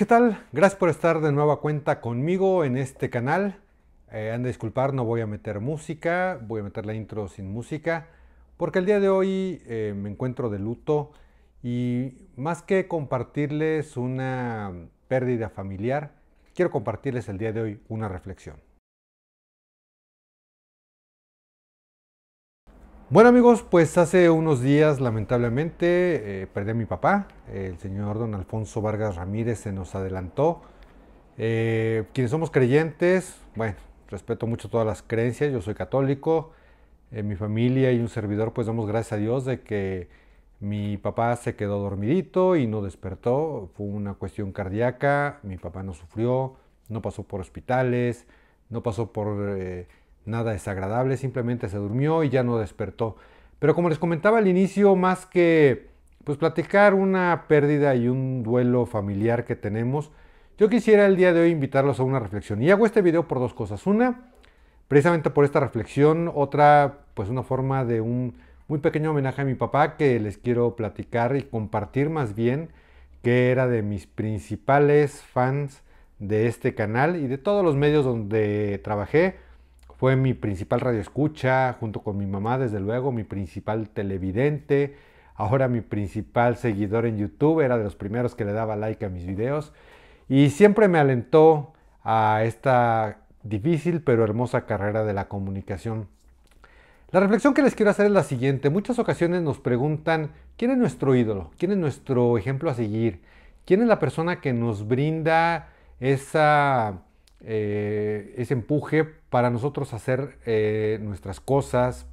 ¿Qué tal? Gracias por estar de nueva cuenta conmigo en este canal. Eh, han disculpar, no voy a meter música, voy a meter la intro sin música, porque el día de hoy eh, me encuentro de luto y más que compartirles una pérdida familiar, quiero compartirles el día de hoy una reflexión. Bueno amigos, pues hace unos días lamentablemente eh, perdí a mi papá, el señor don Alfonso Vargas Ramírez se nos adelantó. Eh, quienes somos creyentes, bueno, respeto mucho todas las creencias, yo soy católico, mi familia y un servidor pues damos gracias a Dios de que mi papá se quedó dormidito y no despertó, fue una cuestión cardíaca, mi papá no sufrió, no pasó por hospitales, no pasó por... Nada desagradable, simplemente se durmió y ya no despertó. Pero como les comentaba al inicio, más que pues platicar una pérdida y un duelo familiar que tenemos, yo quisiera el día de hoy invitarlos a una reflexión. Y hago este video por dos cosas. Una, precisamente por esta reflexión, otra, pues una forma de un muy pequeño homenaje a mi papá que les quiero platicar y compartir más bien, que era de mis principales fans de este canal y de todos los medios donde trabajé fue mi principal radioescucha, junto con mi mamá, desde luego, mi principal televidente, ahora mi principal seguidor en YouTube, era de los primeros que le daba like a mis videos y siempre me alentó a esta difícil pero hermosa carrera de la comunicación. La reflexión que les quiero hacer es la siguiente. Muchas ocasiones nos preguntan, ¿quién es nuestro ídolo? ¿Quién es nuestro ejemplo a seguir? ¿Quién es la persona que nos brinda esa eh, ese empuje para nosotros hacer eh, nuestras cosas,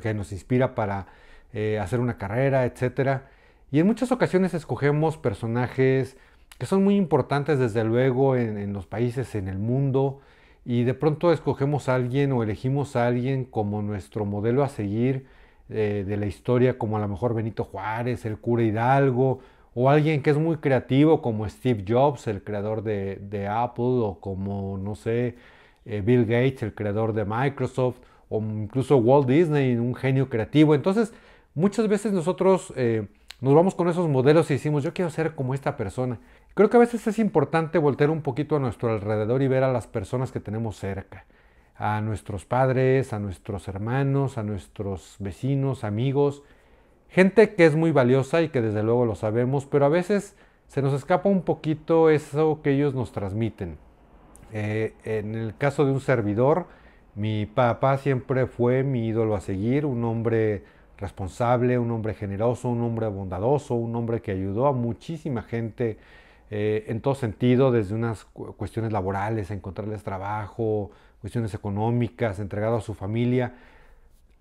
que nos inspira para eh, hacer una carrera, etc. Y en muchas ocasiones escogemos personajes que son muy importantes desde luego en, los países, en el mundo, y de pronto escogemos a alguien o elegimos a alguien como nuestro modelo a seguir de la historia, como a lo mejor Benito Juárez, el cura Hidalgo, o alguien que es muy creativo como Steve Jobs, el creador de, Apple, o como, no sé, eh, Bill Gates, el creador de Microsoft, o incluso Walt Disney, un genio creativo. Entonces, muchas veces nosotros eh, nos vamos con esos modelos y decimos, yo quiero ser como esta persona. Creo que a veces es importante voltear un poquito a nuestro alrededor y ver a las personas que tenemos cerca, a nuestros padres, a nuestros hermanos, a nuestros vecinos, amigos, Gente que es muy valiosa y que desde luego lo sabemos, pero a veces se nos escapa un poquito eso que ellos nos transmiten. Eh, en el caso de un servidor, mi papá siempre fue mi ídolo a seguir, un hombre responsable, un hombre generoso, un hombre bondadoso, un hombre que ayudó a muchísima gente eh, en todo sentido, desde unas cuestiones laborales, encontrarles trabajo, cuestiones económicas, entregado a su familia.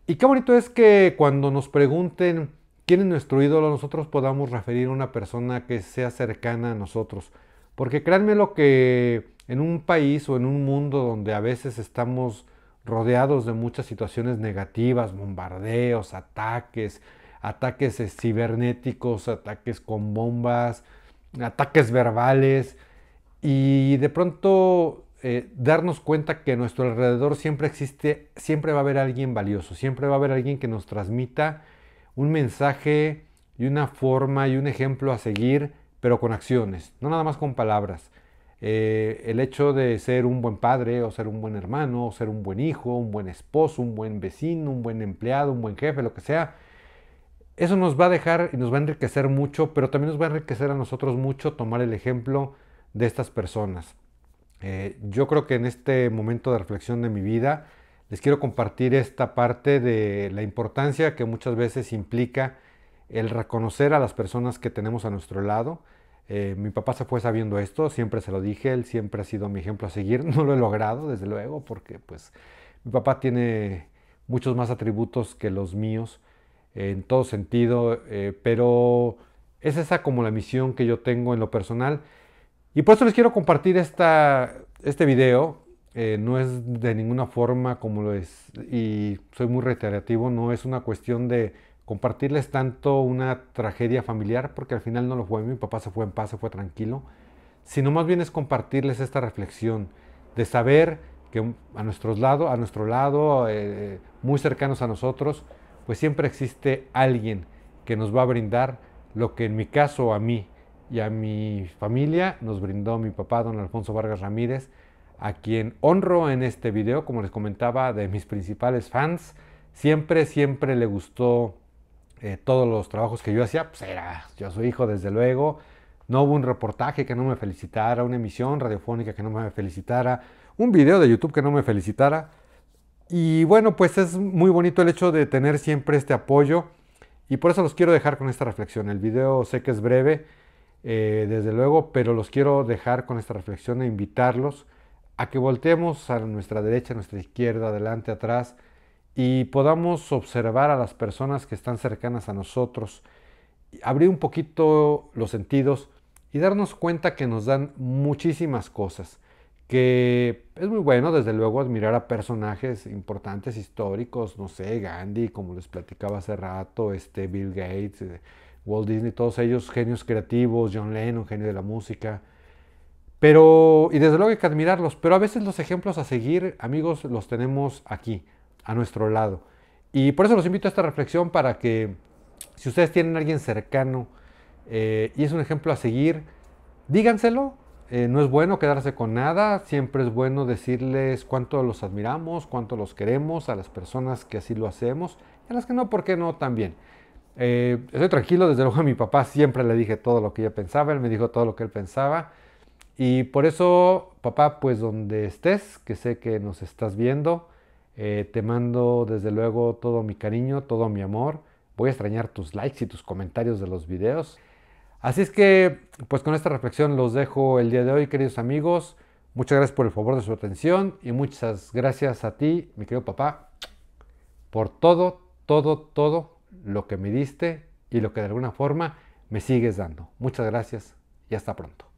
Y qué bonito es que cuando nos pregunten, quién es nuestro ídolo, nosotros podamos referir a una persona que sea cercana a nosotros. Porque créanme lo que en un país o en un mundo donde a veces estamos rodeados de muchas situaciones negativas, bombardeos, ataques, ataques cibernéticos, ataques con bombas, ataques verbales, y de pronto eh, darnos cuenta que a nuestro alrededor siempre existe, siempre va a haber alguien valioso, siempre va a haber alguien que nos transmita un mensaje y una forma y un ejemplo a seguir, pero con acciones, no nada más con palabras. Eh, el hecho de ser un buen padre o ser un buen hermano o ser un buen hijo, un buen esposo, un buen vecino, un buen empleado, un buen jefe, lo que sea, eso nos va a dejar y nos va a enriquecer mucho, pero también nos va a enriquecer a nosotros mucho tomar el ejemplo de estas personas. Eh, yo creo que en este momento de reflexión de mi vida, les quiero compartir esta parte de la importancia que muchas veces implica el reconocer a las personas que tenemos a nuestro lado. Eh, mi papá se fue sabiendo esto, siempre se lo dije, él siempre ha sido mi ejemplo a seguir. No lo he logrado, desde luego, porque pues mi papá tiene muchos más atributos que los míos en todo sentido, eh, pero es esa como la misión que yo tengo en lo personal. Y por eso les quiero compartir este video eh, no es de ninguna forma como lo es, y soy muy reiterativo, no es una cuestión de compartirles tanto una tragedia familiar, porque al final no lo fue, mi papá se fue en paz, se fue tranquilo, sino más bien es compartirles esta reflexión de saber que a, nuestros lado, a nuestro lado, eh, muy cercanos a nosotros, pues siempre existe alguien que nos va a brindar lo que en mi caso a mí y a mi familia nos brindó mi papá, don Alfonso Vargas Ramírez, a quien honro en este video, como les comentaba, de mis principales fans. Siempre, siempre le gustó eh, todos los trabajos que yo hacía. Pues era, yo soy hijo, desde luego. No hubo un reportaje que no me felicitara, una emisión radiofónica que no me felicitara, un video de YouTube que no me felicitara. Y bueno, pues es muy bonito el hecho de tener siempre este apoyo y por eso los quiero dejar con esta reflexión. El video sé que es breve, eh, desde luego, pero los quiero dejar con esta reflexión e invitarlos a que volteemos a nuestra derecha, a nuestra izquierda, adelante, atrás y podamos observar a las personas que están cercanas a nosotros, abrir un poquito los sentidos y darnos cuenta que nos dan muchísimas cosas que es muy bueno, desde luego, admirar a personajes importantes históricos, no sé, Gandhi, como les platicaba hace rato, este, Bill Gates, eh, Walt Disney, todos ellos genios creativos, John Lennon, genio de la música. Pero, y desde luego hay que admirarlos, pero a veces los ejemplos a seguir, amigos, los tenemos aquí, a nuestro lado. Y por eso los invito a esta reflexión para que, si ustedes tienen a alguien cercano eh, y es un ejemplo a seguir, díganselo, eh, no es bueno quedarse con nada, siempre es bueno decirles cuánto los admiramos, cuánto los queremos a las personas que así lo hacemos y a las que no, ¿por qué no también? Eh, estoy tranquilo, desde luego a mi papá siempre le dije todo lo que yo pensaba, él me dijo todo lo que él pensaba y por eso, papá, pues donde estés, que sé que nos estás viendo, eh, te mando desde luego todo mi cariño, todo mi amor. Voy a extrañar tus likes y tus comentarios de los videos. Así es que, pues con esta reflexión los dejo el día de hoy, queridos amigos. Muchas gracias por el favor de su atención y muchas gracias a ti, mi querido papá, por todo, todo, todo lo que me diste y lo que de alguna forma me sigues dando. Muchas gracias y hasta pronto.